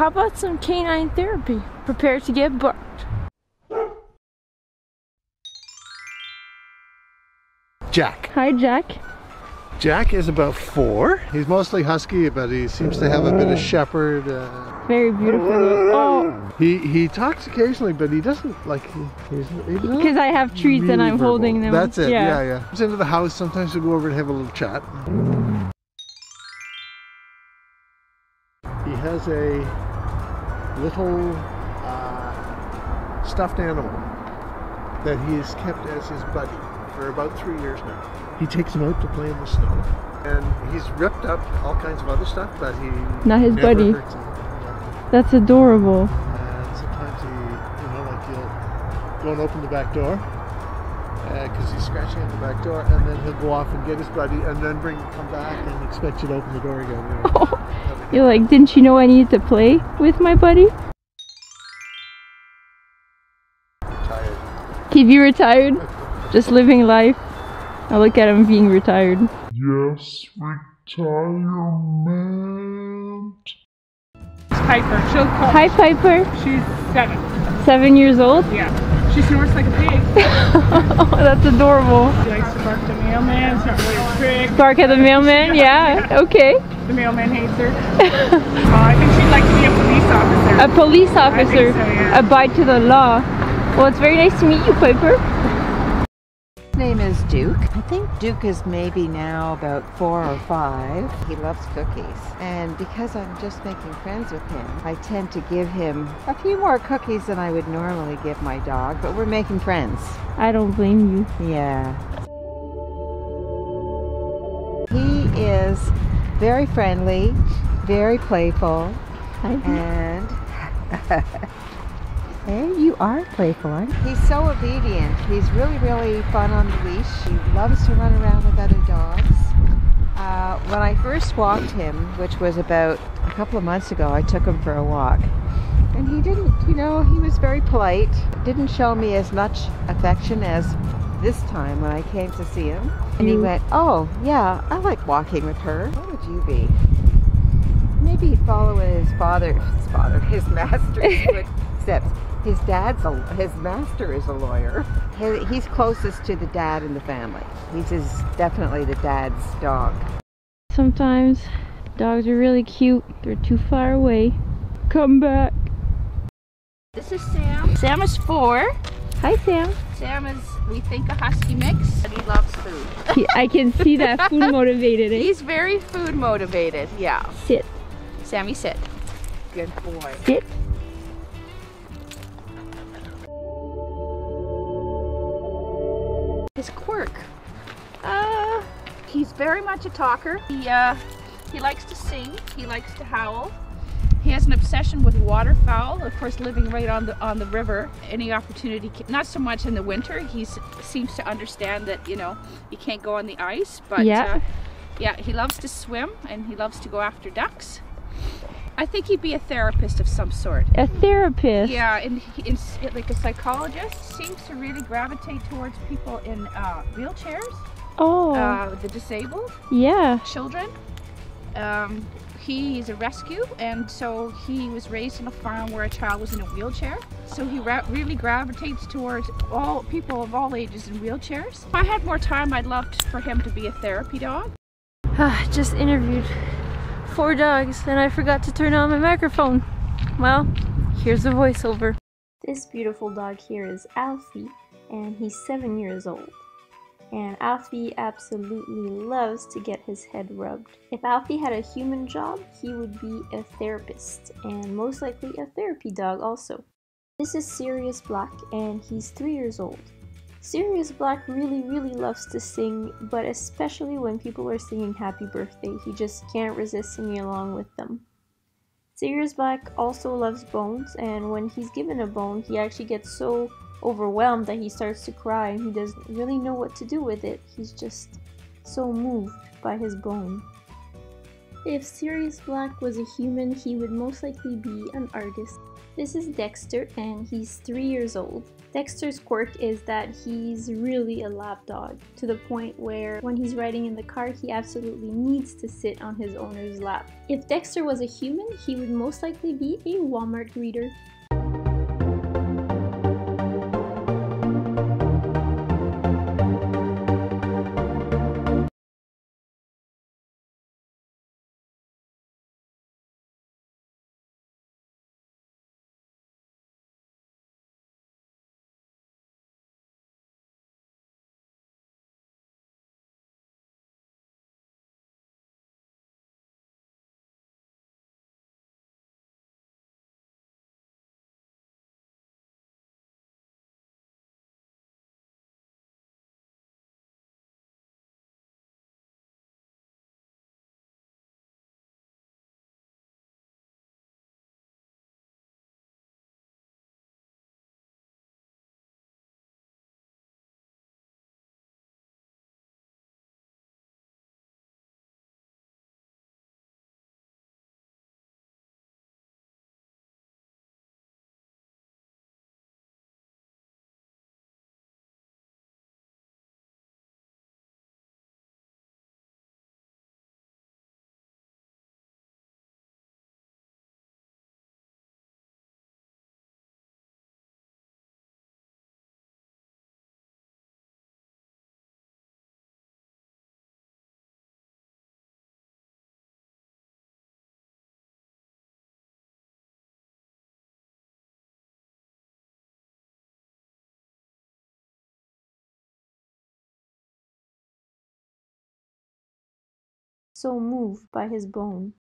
how about some canine therapy? Prepare to get barked. Jack. Hi, Jack. Jack is about four. He's mostly husky, but he seems to have a bit of shepherd. Uh, Very beautiful. Oh, he he talks occasionally, but he doesn't like. He, he's because I have treats and I'm verbal. holding them. That's it. Yeah, yeah. Comes into the house. Sometimes we go over and have a little chat. He has a little uh, stuffed animal that he has kept as his buddy for about three years now. He takes him out to play in the snow, and he's ripped up all kinds of other stuff, but he Not his never buddy. That's adorable. And sometimes he, you know, like he'll go and open the back door Uh, because he's scratching at the back door, and then he'll go off and get his buddy, and then bring come back and expect you to open the door again. you know. Oh, you're like, didn't you know I needed to play with my buddy? Tired. He'd be retired, just living life. I look at him being retired. Yes, retirement. Piper. She'll call. Hi, Piper. She's seven. Seven years old. Yeah. She snorts like a pig. that's adorable. She likes to bark at the mailman. It's not really a trick. Bark at the mailman. Yeah. Okay. The mailman hates her. uh, I think she'd like to be a police officer. A police officer. so, yeah. Abide to the law. Well, it's very nice to meet you, Piper. His name is Duke. I think Duke is maybe now about four or five. He loves cookies. And because I'm just making friends with him, I tend to give him a few more cookies than I would normally give my dog, but we're making friends. I don't blame you. Yeah. He is very friendly, very playful, and You are playful, aren't you? He's so obedient. He's really, really fun on the leash. He loves to run around with other dogs. Uh, when I first walked him, which was about a couple of months ago, I took him for a walk. And he didn't, you know, he was very polite. Didn't show me as much affection as this time when I came to see him. And he went, Oh, yeah, I like walking with her. What would you be? Maybe he'd follow in his father, his father, his master's footsteps. His dad's a, his master is a lawyer. He, he's closest to the dad in the family. He's his, definitely the dad's dog. Sometimes dogs are really cute. They're too far away. Come back. This is Sam. Sam is four. Hi, Sam. Sam is, we think, a husky mix, and he loves food. He- I can see that food motivated. Eh? He's very food motivated. Yeah. Sit. Sammy, sit. Good boy. Sit. His quirk. Uh, he's very much a talker. He uh, he likes to sing. He likes to howl. He has an obsession with waterfowl. Of course, living right on the on the river, any opportunity. Not so much in the winter. He seems to understand that you know you can't go on the ice. But Yeah. uh, yeah, he loves to swim and he loves to go after ducks. I think he'd be a therapist of some sort. A therapist. Yeah, and he, like a psychologist seems to really gravitate towards people in uh, wheelchairs, Oh. uh, the disabled, yeah. children. Um, he's a rescue, and so he was raised on a farm where a child was in a wheelchair. So he ra- really gravitates towards all people of all ages in wheelchairs. If I had more time, I'd love for him to be a therapy dog. Ah, just interviewed four dogs and I forgot to turn on my microphone. Well, here's the voiceover. This beautiful dog here is Alfie and he's seven years old. And Alfie absolutely loves to get his head rubbed. If Alfie had a human job, he would be a therapist and most likely a therapy dog also. This is Sirius Black and he's three years old. Sirius Black really, really loves to sing, but especially when people are singing happy birthday, he just can't resist singing along with them. Sirius Black also loves bones, and when he's given a bone, he actually gets so overwhelmed that he starts to cry and he doesn't really know what to do with it. He's just so moved by his bone. If Sirius Black was a human, he would most likely be an artist. This is Dexter, and he's three years old. Dexter's quirk is that he's really a lap dog, to the point where when he's riding in the car, he absolutely needs to sit on his owner's lap. If Dexter was a human, he would most likely be a Walmart greeter. So moved by his bone,